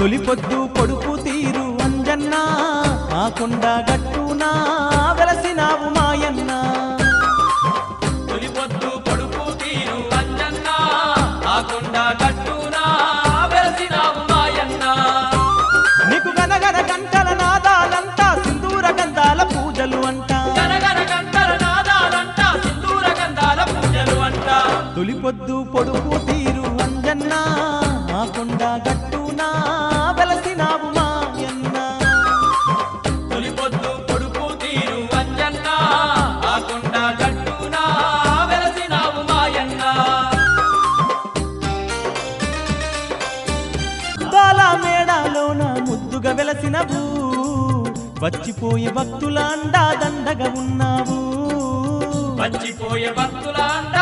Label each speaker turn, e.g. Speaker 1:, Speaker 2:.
Speaker 1: తొలి పొద్దు పొడుపు తీరు అంజన్న ఆ కొండ గట్టునా వెలసినావు మాయన్న.
Speaker 2: తొలి పొద్దు పొడుపు తీరు అంజన్న ఆ కొండ గట్టునా వెలసినావు మాయన్న.
Speaker 1: నీకు గనగన గంటల నాదాలంతా సింధూర గంధాల పూజలు అంట.
Speaker 2: గనగన గంటల నాదాలంట సింధూర గంధాల పూజలు అంట.
Speaker 1: పొడుపు తీరు అంజన్న ఆ కొండ గట్టునా వచ్చిపోయే భక్తుల అండా దండగా ఉన్నావు.
Speaker 2: వచ్చిపోయే భక్తుల అండా